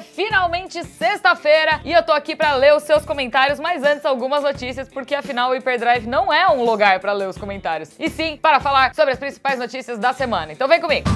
finalmente sexta-feira e eu tô aqui pra ler os seus comentários, mas antes algumas notícias, porque afinal o Hyperdrive não é um lugar pra ler os comentários, e sim para falar sobre as principais notícias da semana. Então vem comigo!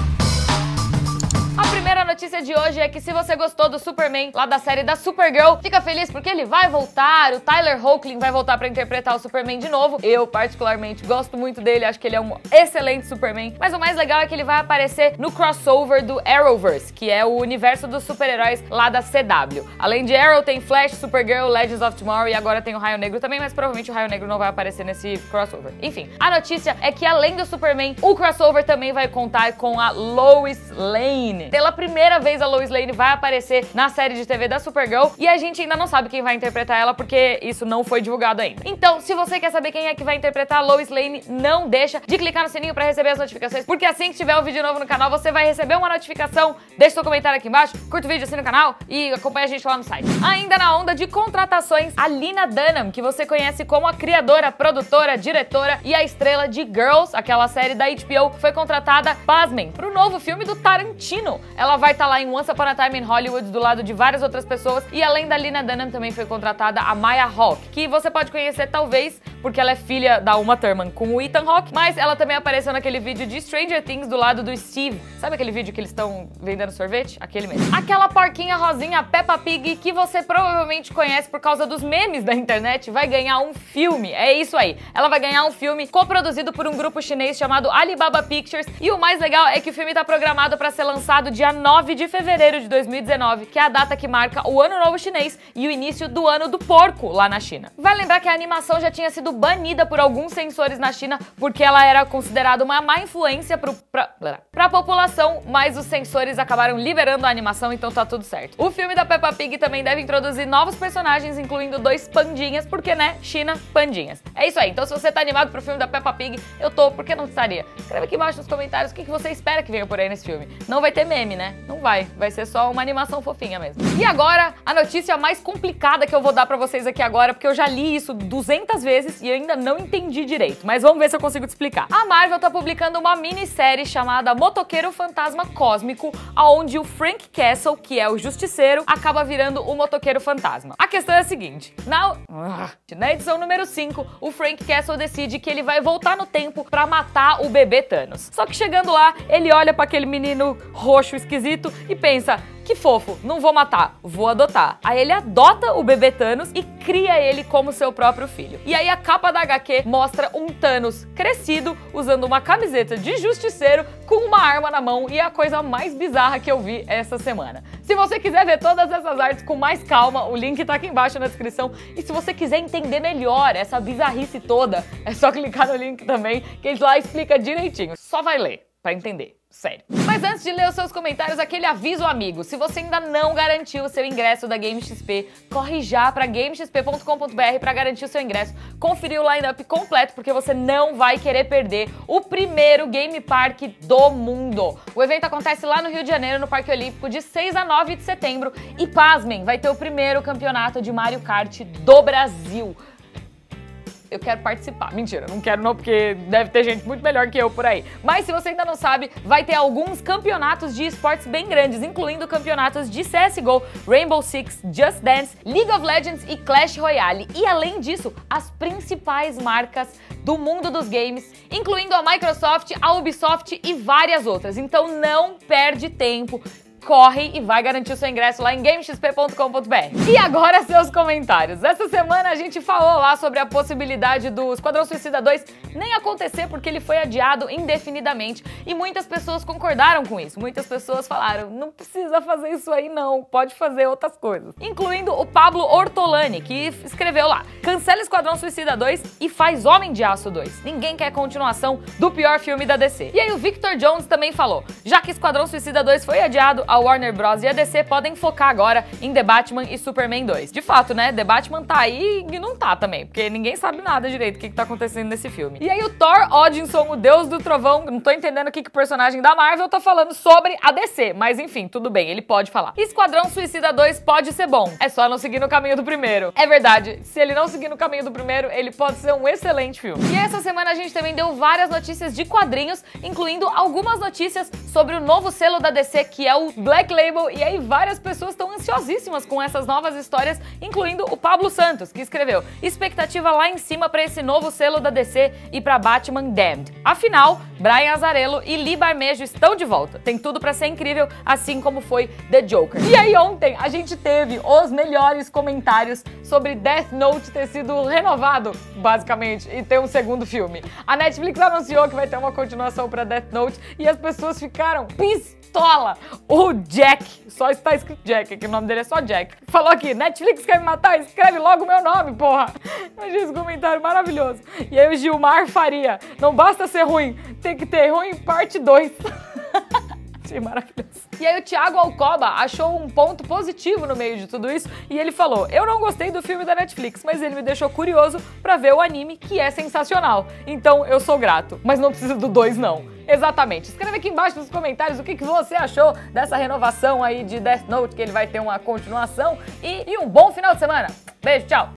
A primeira notícia de hoje é que se você gostou do Superman lá da série da Supergirl, fica feliz porque ele vai voltar, o Tyler Hoechlin vai voltar para interpretar o Superman de novo. Eu particularmente gosto muito dele, acho que ele é um excelente Superman. Mas o mais legal é que ele vai aparecer no crossover do Arrowverse, que é o universo dos super-heróis lá da CW. Além de Arrow, tem Flash, Supergirl, Legends of Tomorrow e agora tem o Raio Negro também, mas provavelmente o Raio Negro não vai aparecer nesse crossover. Enfim, a notícia é que além do Superman, o crossover também vai contar com a Lois Lane. Pela primeira vez a Lois Lane vai aparecer na série de TV da Supergirl e a gente ainda não sabe quem vai interpretar ela porque isso não foi divulgado ainda. Então, se você quer saber quem é que vai interpretar a Lois Lane, não deixa de clicar no sininho para receber as notificações, porque assim que tiver um vídeo novo no canal, você vai receber uma notificação. Deixa seu comentário aqui embaixo, curta o vídeo, assina o canal e acompanha a gente lá no site. Ainda na onda de contratações, a Lina Dunham, que você conhece como a criadora, produtora, diretora e a estrela de Girls, aquela série da HBO, foi contratada, pasmem, pro novo filme do Tarantino. Ela vai estar tá lá em Once Upon a Time in Hollywood do lado de várias outras pessoas e além da Lina Dunham também foi contratada a Maya Hawke, que você pode conhecer talvez porque ela é filha da Uma Thurman com o Ethan Hawke, mas ela também apareceu naquele vídeo de Stranger Things do lado do Steve. Sabe aquele vídeo que eles estão vendendo sorvete? Aquele mesmo. Aquela porquinha rosinha Peppa Pig que você provavelmente conhece por causa dos memes da internet vai ganhar um filme. É isso aí. Ela vai ganhar um filme coproduzido por um grupo chinês chamado Alibaba Pictures e o mais legal é que o filme está programado para ser lançado dia 9 de fevereiro de 2019, que é a data que marca o Ano Novo Chinês e o início do Ano do Porco lá na China. Vai lembrar que a animação já tinha sido banida por alguns censores na China porque ela era considerada uma má influência pra, pra população, mas os censores acabaram liberando a animação, então tá tudo certo. O filme da Peppa Pig também deve introduzir novos personagens, incluindo dois pandinhas, porque né, China, pandinhas. É isso aí, então se você tá animado pro filme da Peppa Pig, eu tô, por que não estaria? Escreve aqui embaixo nos comentários o que, que você espera que venha por aí nesse filme. Não vai ter meme, né? Não vai. Vai ser só uma animação fofinha mesmo. E agora, a notícia mais complicada que eu vou dar pra vocês aqui agora, porque eu já li isso 200 vezes e ainda não entendi direito. Mas vamos ver se eu consigo te explicar. A Marvel tá publicando uma minissérie chamada Motoqueiro Fantasma Cósmico, onde o Frank Castle, que é o justiceiro, acaba virando o motoqueiro fantasma. A questão é a seguinte: na, na edição número 5, o Frank Castle decide que ele vai voltar no tempo para matar o bebê Thanos. Só que chegando lá, ele olha para aquele menino roxo esquisito e pensa: que fofo, não vou matar, vou adotar. Aí ele adota o bebê Thanos e cria ele como seu próprio filho. E aí a capa da HQ mostra um Thanos crescido usando uma camiseta de justiceiro com uma arma na mão e é a coisa mais bizarra que eu vi essa semana. Se você quiser ver todas essas artes com mais calma, o link tá aqui embaixo na descrição. E se você quiser entender melhor essa bizarrice toda, é só clicar no link também, que ele lá explica direitinho. Só vai ler para entender. Sério. Mas antes de ler os seus comentários, aquele aviso amigo, se você ainda não garantiu o seu ingresso da Game XP, corre já para gamexp.com.br para garantir o seu ingresso, conferir o lineup completo porque você não vai querer perder o primeiro Game Park do mundo. O evento acontece lá no Rio de Janeiro, no Parque Olímpico, de 6 a 9 de setembro. E pasmem, vai ter o primeiro campeonato de Mario Kart do Brasil eu quero participar. Mentira, não quero não, porque deve ter gente muito melhor que eu por aí. Mas se você ainda não sabe, vai ter alguns campeonatos de esportes bem grandes, incluindo campeonatos de CSGO, Rainbow Six, Just Dance, League of Legends e Clash Royale. E além disso, as principais marcas do mundo dos games, incluindo a Microsoft, a Ubisoft e várias outras. Então não perde tempo corre e vai garantir o seu ingresso lá em gamexp.com.br. E agora seus comentários. Essa semana a gente falou lá sobre a possibilidade do Esquadrão Suicida 2 nem acontecer porque ele foi adiado indefinidamente e muitas pessoas concordaram com isso. Muitas pessoas falaram, não precisa fazer isso aí não, pode fazer outras coisas. Incluindo o Pablo Ortolani, que escreveu lá, cancela Esquadrão Suicida 2 e faz Homem de Aço 2. Ninguém quer continuação do pior filme da DC. E aí o Victor Jones também falou, já que Esquadrão Suicida 2 foi adiado, a Warner Bros. e a DC podem focar agora em The Batman e Superman 2. De fato, né? The Batman tá aí e não tá também, porque ninguém sabe nada direito o que, que tá acontecendo nesse filme. E aí o Thor Odinson, o deus do trovão, não tô entendendo o que, que o personagem da Marvel tá falando sobre a DC, mas enfim, tudo bem, ele pode falar. Esquadrão Suicida 2 pode ser bom, é só não seguir no caminho do primeiro. É verdade, se ele não seguir no caminho do primeiro, ele pode ser um excelente filme. E essa semana a gente também deu várias notícias de quadrinhos, incluindo algumas notícias sobre o novo selo da DC, que é o Black Label, e aí várias pessoas estão ansiosíssimas com essas novas histórias, incluindo o Pablo Santos, que escreveu expectativa lá em cima para esse novo selo da DC e para Batman Damned. Afinal, Brian Azarello e Lee Barmejo estão de volta. Tem tudo para ser incrível, assim como foi The Joker. E aí ontem a gente teve os melhores comentários sobre Death Note ter sido renovado, basicamente, e ter um segundo filme. A Netflix anunciou que vai ter uma continuação para Death Note e as pessoas ficaram pistola. O Jack, só está escrito Jack, que o nome dele é só Jack, falou aqui: Netflix quer me matar? Escreve logo o meu nome, porra. Achei esse comentário maravilhoso. E aí o Gilmar Faria: não basta ser ruim, tem que ter ruim parte 2. Achei maravilhoso. E aí o Thiago Alcoba achou um ponto positivo no meio de tudo isso e ele falou: "Eu não gostei do filme da Netflix, mas ele me deixou curioso para ver o anime, que é sensacional. Então eu sou grato, mas não precisa do 2 não." Exatamente. Escreve aqui embaixo nos comentários o que, que você achou dessa renovação aí de Death Note, que ele vai ter uma continuação. E, e um bom final de semana. Beijo, tchau!